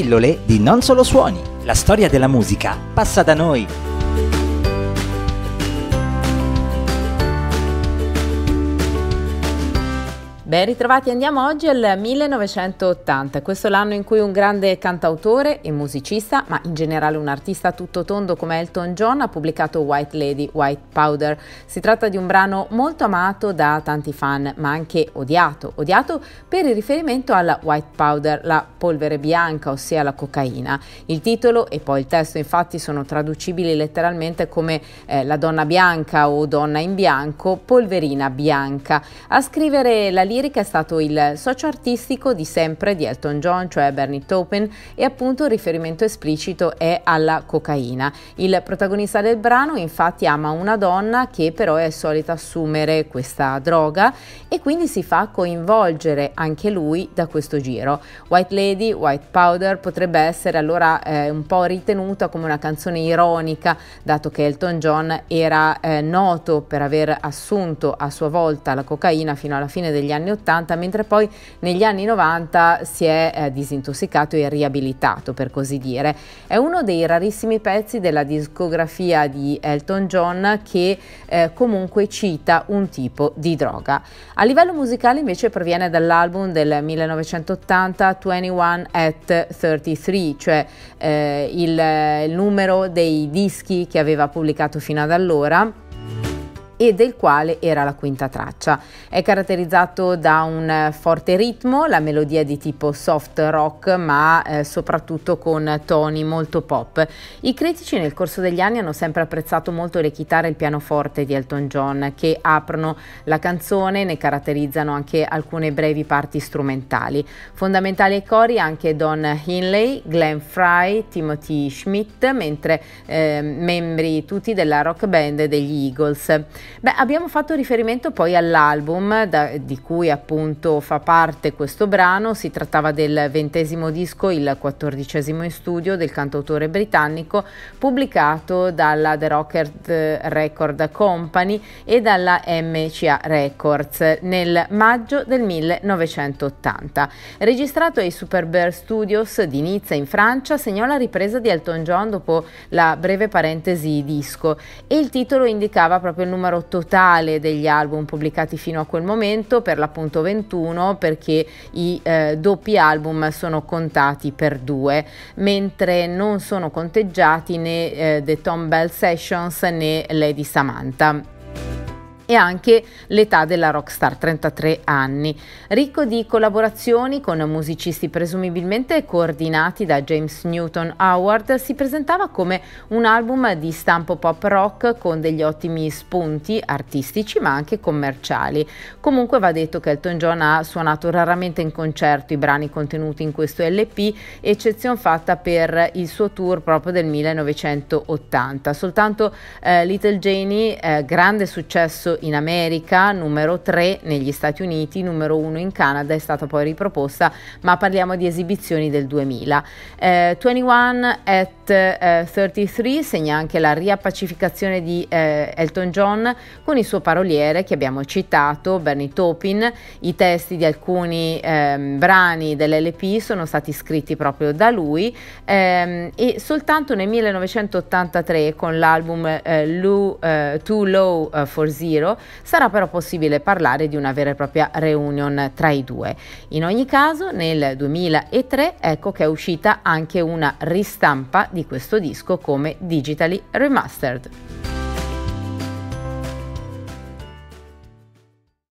Pillole di Non Solo Suoni. La storia della musica passa da noi. Ben ritrovati, andiamo oggi al 1980, questo l'anno in cui un grande cantautore e musicista, ma in generale un artista tutto tondo come Elton John ha pubblicato White Lady, White Powder. Si tratta di un brano molto amato da tanti fan, ma anche odiato, odiato per il riferimento alla white powder, la polvere bianca, ossia la cocaina. Il titolo e poi il testo infatti sono traducibili letteralmente come eh, la donna bianca o donna in bianco, polverina bianca. A scrivere la lirica lirica è stato il socio artistico di sempre di Elton John, cioè Bernie Taupin, e appunto il riferimento esplicito è alla cocaina. Il protagonista del brano infatti ama una donna che però è solita assumere questa droga e quindi si fa coinvolgere anche lui da questo giro. White Lady, White Powder potrebbe essere allora eh, un po' ritenuta come una canzone ironica, dato che Elton John era eh, noto per aver assunto a sua volta la cocaina fino alla fine degli anni anni 80, mentre poi negli anni 90 si è eh, disintossicato e riabilitato, per così dire. È uno dei rarissimi pezzi della discografia di Elton John che eh, comunque cita un tipo di droga. A livello musicale invece proviene dall'album del 1980 21 at 33, cioè eh, il, il numero dei dischi che aveva pubblicato fino ad allora e del quale era la quinta traccia. È caratterizzato da un forte ritmo, la melodia di tipo soft rock, ma eh, soprattutto con toni molto pop. I critici nel corso degli anni hanno sempre apprezzato molto le chitarre e il pianoforte di Elton John, che aprono la canzone, ne caratterizzano anche alcune brevi parti strumentali. Fondamentali ai cori anche Don Hinley, Glenn Fry, Timothy Schmidt, mentre eh, membri tutti della rock band degli Eagles. Beh, abbiamo fatto riferimento poi all'album da, di cui appunto fa parte questo brano, si trattava del ventesimo disco, il quattordicesimo in studio del cantautore britannico, pubblicato dalla The Rocker Record Company e dalla MCA Records nel maggio del 1980. Registrato ai Super Bear Studios di Nizza in Francia, segnò la ripresa di Elton John dopo la breve parentesi disco e il titolo indicava proprio il numero totale degli album pubblicati fino a quel momento, per l'appunto 21, perché i eh, doppi album sono contati per due, mentre non sono conteggiati né eh, The Tom Bell Sessions né Lady Samantha e anche l'età della rockstar, 33 anni. Ricco di collaborazioni con musicisti presumibilmente coordinati da James Newton Howard, si presentava come un album di stampo pop rock con degli ottimi spunti artistici ma anche commerciali. Comunque va detto che Elton John ha suonato raramente in concerto i brani contenuti in questo LP, eccezione fatta per il suo tour proprio del 1980. Soltanto eh, Little Janie, eh, grande successo in America, numero 3 negli Stati Uniti, numero 1 in Canada, è stata poi riproposta, ma parliamo di esibizioni del 2000. Eh, 21 at eh, 33 segna anche la riappacificazione di eh, Elton John con il suo paroliere che abbiamo citato, Bernie Taupin. I testi di alcuni ehm, brani dell'LP sono stati scritti proprio da lui ehm, e soltanto nel 1983 con l'album eh, eh, Too Low eh, for Zero sarà però possibile parlare di una vera e propria reunion tra i due. In ogni caso nel 2003 ecco che è uscita anche una ristampa di questo disco come digitally remastered.